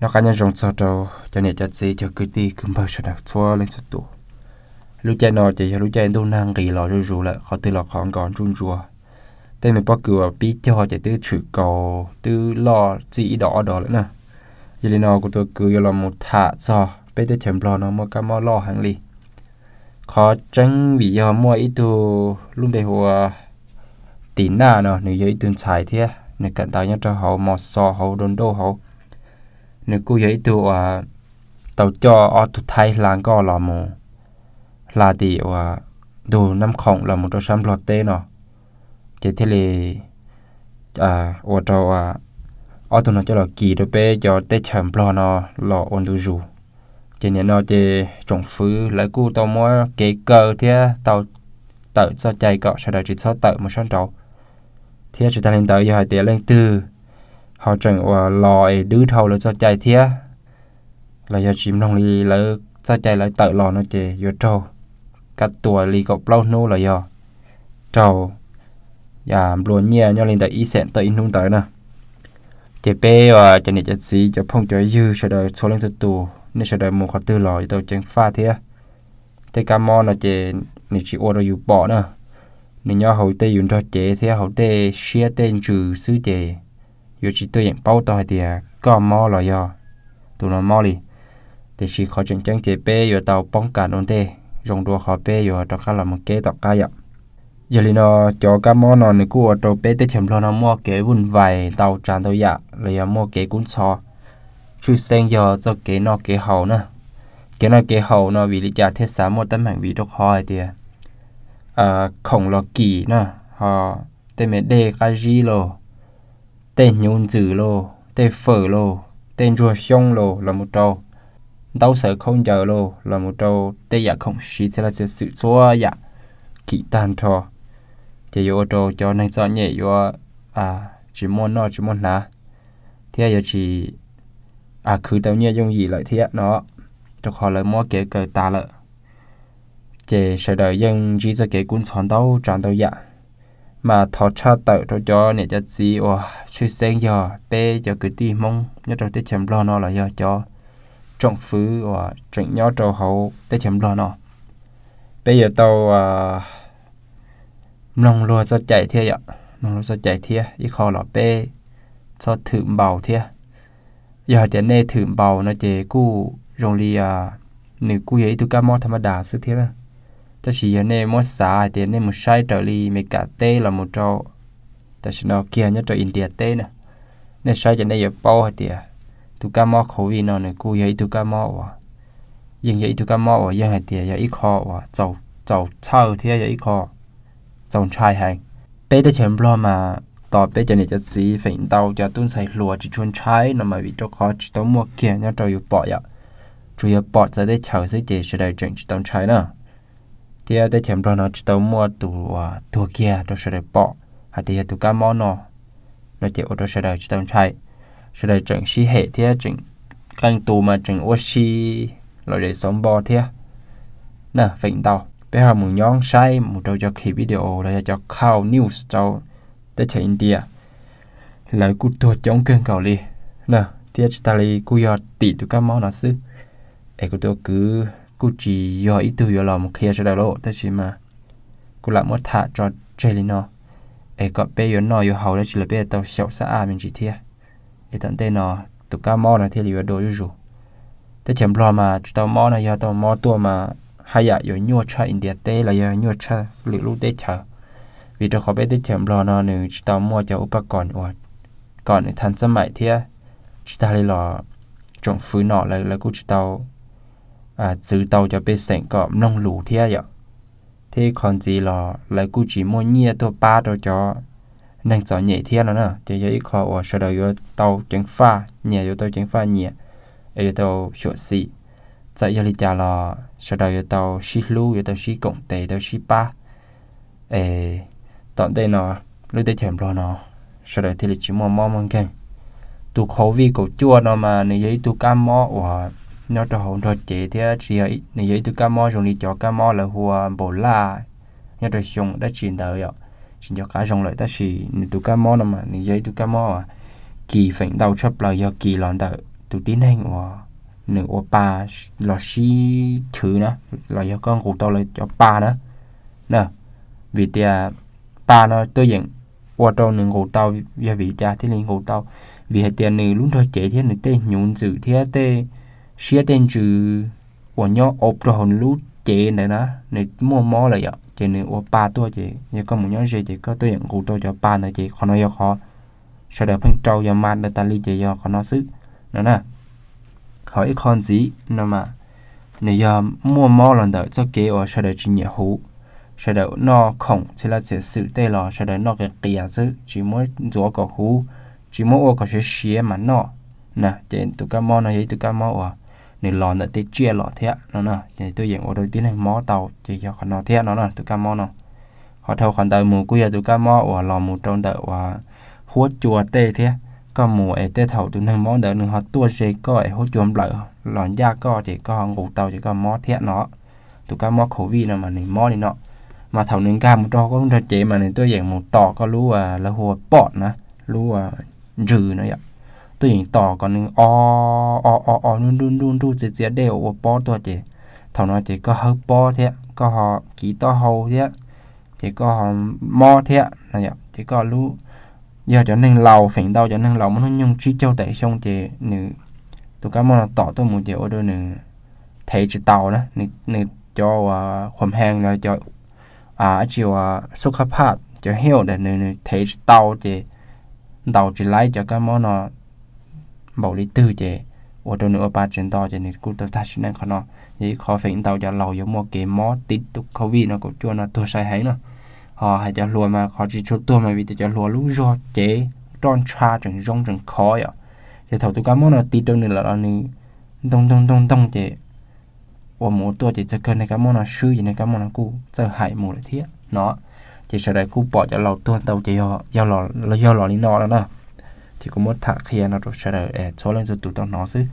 nó cá nhân rong sao trâu cho nên cho chị cho cứ đi cứ bao giờ đặt xóa lên sụt tụ lúc chạy nó chỉ lúc chạy đâu năng gì lò rủ rồi lại họ từ lò còn còn run rùa. Tên mình bắt cửa bí cho chỉ từ chữ cầu từ lo chị đỏ đỏ nữa nè. Giờ nên nó của tôi cứ là một thả cho bây giờ chém lo nó một cái mò lo hàng lì. Khó tránh vì giờ mua ít tu luôn để hùa, tín nà nó nếu như tuần xài thế nếu cận tay nhớ cho họ mò sò họ đồn đô họ nếu cô ấy tu à tàu cho ở tu thay làng có là một là đi à đồ năm khổng là một trong sáu lọt tê nó à. chỉ thế là à ở trong à ở tụi nó cho là kỳ đồ bé cho tê chậm lo nó lọ ôn tu rủ chỉ nên nó chỉ trồng phứ, lấy cú tàu mua kế cờ thế tàu tự cho chạy cọ, sau đó chỉ cho tự một sáng trâu thế chúng ta lên tới giờ tiền lên từ họ chẳng và lòi đứa thầu là cho chạy thế là do chìm nông lì, là cho chạy lại tự lò nó chè do trâu. Cắt tuổi lì cọp lâu nô là do trâu. Và luôn nhẹ nhau lên tới ý sẹn tới nung tới nè chỉ bé và cho nên chỉ xí cho phong cho dư sau đời số lên từ tù nên sau đời một khó tư lò tàu chẳng pha thế thế cam mò nó chỉ này chỉ ô đâu bỏ nữa nên nhau hậu tê dùng cho chế thế hậu tê xia tên trừ xứ chế dù chỉ tôi nhận bao tỏi thì có mò là do tụi nó mò đi thì chỉ khó chừng chẳng chế bé rồi tàu bóng cả ổn tê dùng đồ khó bé rồi cho khá là một kế tọt cái ạ giờ li nó cho các món nó nữa của trâu bé tới chấm lo nó mua kế vun vài tàu tràn tàu dạ rồi mua kế cũng sò chú sen giờ cho kế nó kế hậu nữa kế nó kế hậu nó vì lý trả thiết xã một tấm hàng vì độc hỏi thì à khổng lồ kỳ nữa họ tên mẹ đê cái gì tên nhôn dữ lô tên phở lô tên rùa xong lô là một trâu đau sợ không giờ lô là một trâu tên dạ không xí sẽ là sự xóa dạ kỹ tàn trò. Chỉ yếu trâu cho nên cho nhẹ yếu à chỉ muốn nó chỉ muốn là thế giờ chỉ à cứ tao nhẹ dùng gì lại thế nó. Cho họ lại mua kế cờ ta lợ, chỉ sợ đời dân chỉ cho kế cuốn sòn đâu tràn đâu dạ mà thọ cha tự cho cho nè cho gì ô suy sen giờ bé giờ cứ ti mong nhớ cho tết chấm lo nó là giờ cho trọng phứ. Và trịnh nhớ cho hậu tết chấm lo nó bây giờ tàu à nông lúa cho chạy thiệt ạ. Nông lúa cho chạy thiệt ít khó là bé cho thử bào thiệt giờ thì nè thử bào nó chỉ cú rồng li à nữ cú ấy tụ cá mò thầm đà sự thiệt à ta chỉ nè mua xả thì nè, một sai trở đi mấy cả tê là một trâu ta chỉ nó kia nhớ cho India tê nè. Nên sai cho nên giờ bao thì tụ cá mò khẩu vị nó này cú giờ tụ cá mò à nhưng giờ tụ cá mò à nhưng hay thì giờ ít khó à giàu giàu sau thì giờ ít khó. Dòng trai hàng bây giờ chuyển lo mà, tỏ bây giờ này cho xí phỉnh tàu cho tuân sai chỉ chuyên trái nó mà vì cho khó chỉ tao mua kia nhá dạ. cho yêu bỏ ya chủ yếu bỏ ra để chờ sẽ chế sẽ đại chuyện chỉ tao trái nữa thì tới chém lo nó tàu mua tụ à kia cho sẽ đợi bỏ à thì tụ cá món nó nó chỉ ở đó sẽ đợi tàu chạy sẽ đợi chuyện xí hệ thì chuyện căn tù mà chuyện ô xí rồi để sống bò thì nè phỉnh tàu bây giờ mình nhón sai một đầu cho khi video là cho khao news cho tới chạy India lời cú tua chống cơn cầu li. Nè thì ta li cú yo tỷ tụ cá món nó xứ ấy cú tua cứ cú chỉ yo ít tu yo lòng kia cho đại lộ tới chỉ mà cô lại mất thả cho chơi li nó ấy có bé giờ nó yo hậu đấy chỉ là bé tàu sẹo xã à mình chỉ ấy tận tên nó tụ các món này thì li đồ rồi tới chém lo mà tàu món này yo tàu món tua mà hay là yo nhua cha India tê là yo nhua cha lũ lũ tê cha, vì cho khó bé tê chém lo nó nữa, chỉ tao mua cho upa còn ủa còn thành sớm mãi chỉ ta lấy lò trồng phứ nọ là là chỉ tao à chữ tàu cho bé sành có nông lũ thế vậy thế còn gì là lại cũng chỉ mua nhia tôi ba đồ cho. Nên cho nhẹ thế nữa? Nè chỉ cho ít khó ở sau đó yo tàu chẳng pha, nhẹ yo tàu chẳng pha nhẹ. Yo tàu sửa xị tại giờ lý trả là sau đó tàu xí lu tàu xí cộng tệ tàu xí ba. Ê, tận đây nó lúc đây thèm rồi nó sau đó thì chỉ mua mò mong keng tu khẩu vị của chua nó mà nếu giấy tu cam mò hoặc nó cho hồn cho chế thì chỉ ấy này ấy tôi cam mò dùng đi cho cam mò là hùa bổ la nhớ cho dùng đã chín đời ạ chỉ cho cá dùng lại ta chỉ này tôi cam mò là mà này ấy tôi cam mò kỳ phèn đầu chấp là do kỳ lòn đợi tôi tin hành và nửa ô ba là si thứ nữa là do con cụ tao lại cho ba nữa nè vì thì ba nó tôi dựng qua tô nửa cụ tao do vì cha thế lên cụ tao vì hệ tiền nửa lúc thôi chế thế nửa tê nhún dữ thế tê xía tên chữ của nhau ốp rồi hồn lúc chế này đó. Này, mua mò là vậy. Chế này ốp ba tôi chế như có một nhóm gì chế có tôi nhận cụ tôi cho ba nữa chế còn nó khó. Sau đó phanh trâu và man ta li chế do còn nó sức nữa nè. Hỏi con gì? Nó mà. Nếu giờ mua mò lần đầu cho kế ở sau đó chỉ nhẹ hú. Sau đó nó khổng thì là sẽ sự tê lò sau đó nó cái kia chứ. Chỉ muốn rửa có hú. Chỉ muốn ô có sẽ xé mà nó nè chế tụi các mò nó vậy tụi các mò à nên lò nữa thì chia lò thế nó nè thì tôi dùng ở đôi tí này, mó tàu chỉ cho khoản nó thế nó nè tôi cam mó nó họ thâu khoản tàu mù cuối tôi cá mó ở lò mù trong đợi và hút chùa tê thế. Có mùa ấy tê thầu tôi nâng món đỡ nữa, họ tua dây có ấy hút chùa lợ lòn da có thì có ngủ tàu chỉ có mó thế nó. Tôi cam mó khẩu vị nào mà này, mó đi nó mà thầu nâng cao một trò có trò chế mà này, tôi dùng một tỏ có lú à là hùa bọt nè, lú à rừ nữa vậy tôi tỏ còn nâng o o o o luôn luôn luôn luôn chỉ chỉ đều ở bó tôi chỉ thằng nó chỉ có hơi bó thế có họ kỹ to hầu thế chỉ có họ mo thế là vậy chỉ có lú giờ cho nên lầu phèn đâu cho nên lầu nó nhung chi châu tại xong thì nữ tụi cái món tỏ tôi một triệu đôi nữ thấy chỉ tàu đó nữ nữ cho khoản hàng là cho à chiều xuất khắp hạt cho hiểu để nữ thấy tàu thì tàu chỉ lái cho cái món nó bảo lý tư chế ở đâu nữa ba chuyện to chế này cũng tôi thấy nên khó nó. Vậy khó phèn tàu cho lầu giống một cái mó tít tục khó vi nó cũng chua nó tôi sai hay nữa họ hay cho lùa mà họ chỉ cho tôi mà vì cho lùa lũ do chế, tròn cha chẳng rong chẳng khó vậy thì thầu tôi cảm món nó tít đâu nữa là nó đông đông đông đông chế. Và một tôi chỉ cho cơn này cảm món nó sư gì này cảm món nó cũ giờ hại một thiết, nó. Chỉ sau đây cũ bỏ cho lâu tôi, tàu chỉ do do lò do lò lý nó đó nè thì có muốn thả khía nó rồi sẽ đây số lên rồi tụi tao nó chứ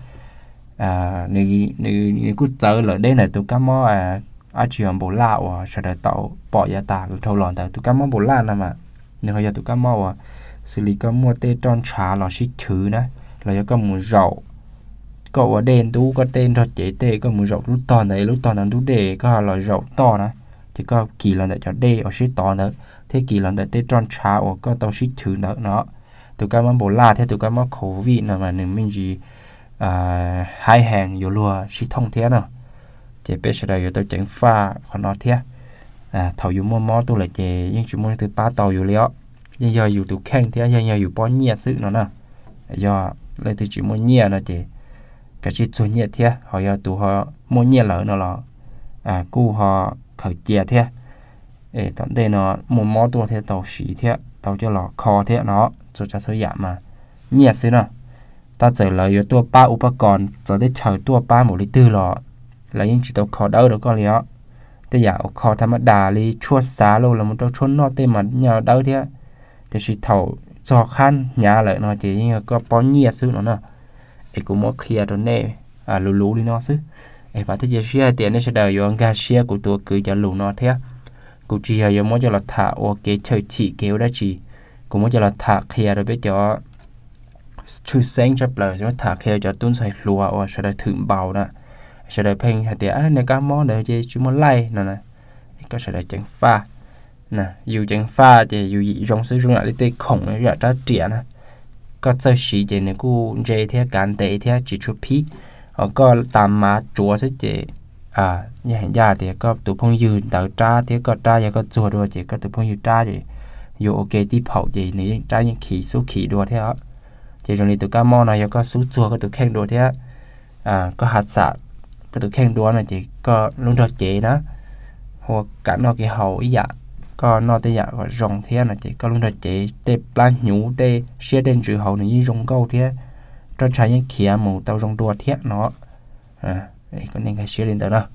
à nếu nếu nếu cứ chờ là đây này tụi cái mò à à chuyện bố lạ à sẽ để tạo bỏ ra ta cứ thâu lòn tao. Tụi cá mò bố lạ nè mà. Nếu bây giờ tụi cá mò à xử lý cá mua tê tròn trà là xí thứ nè. Là có một rậu có ở đèn tú có tên cho chế tê có một rậu lúc to này lúc to này lúc đề có là rậu to nè. Chỉ có kỳ lần để cho đê ở xí to nữa. Thế kỳ lần để tê tròn trà ở có tao xí thứ nữa, nó tụi cái món bổ la thế tụi cái món khẩu vị nào mà nên mình gì à hai hàng yếu lùa, chỉ thông thế nào. Chế bây giờ yếu tôi chẳng pha còn nó thế. À thầu yếu mua món tôi là chế nhưng chúng mua từ ba tàu yếu liệu nhưng giờ yếu tụi khen thế nhưng giờ yếu bao nhẹ sự nó nè giờ lấy từ chỉ mua nhẹ nó chế cái chỉ chủ nhẹ thế, họ giờ tụi họ mua nhẹ lỡ nó là à cụ họ khởi chế thế. Ê tận đây nó, mua món tôi thế, tàu xỉ thế, tàu cho lọ kho thế nó. rồi cho số giảm mà nhiệt sự nè ta giờ là yếu tua ba อุปกรณ์จะได้ใช้ตัวป้าหมดลิตรหรอ là những chỉ tàu khó đau được con lió thế giờ khó tham đà li chua xá lâu là một trâu chôn nó tên mà nhờ đau thế thì chỉ thầu cho khăn nhà lại nó chỉ như có bao nhiêu sự nó nè ấy cũng mất kia rồi nè à lù lù đi nó xứ ấy phải thế giờ xia tiền nó sẽ đợi vô ga xia của tôi cứ cho lù nó thế cụ chỉ hay muốn cho là thả ô cái chơi thị kéo đó chỉ cũng muốn cho là thả kia rồi biết cho chui sáng cho bờ cho thả kia cho tuân sai lùa. Ô sẽ đợi thử bào nè sẽ đời phèn hạt tiệt này cá món để chơi chú món lay. Nè nè. Có sẽ đợi chẳng pha. Nè, dù chẳng pha thì dù gì trong sử dụng lại để khổng nó ra ra tiền nè. Có chơi xí thì này cô chơi theo cán tệ theo chỉ chụp phí ở có tạm mà chúa thế chị. À như hiện ra thì có tụ phong dư tạo tra, thì có tra và có chùa rồi chỉ có tụ phong dư tra gì dù ok tiếp hậu gì này tra những khí số khí đùa theo thì trong này tụ cá mò này có số chùa, có tụ khen đùa theo à có hạt sạ cái tụi khen đua này, chỉ có luôn cho chị đó. Hoặc cả nó cái hậu ý dạ có nó tới dạ có rồng thế là chỉ có luôn cho chị tê plan nhũ tê xe đến chữ hậu này như rồng câu thế cho trái những kia mù tao rồng đua thế nó. À đây có nên cái xe lên đó. Nó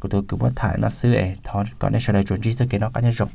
của tôi cứ bắt thải nó xưa ấy thôi còn đây sau đây chuẩn chỉ tới cái nó, có như rồng.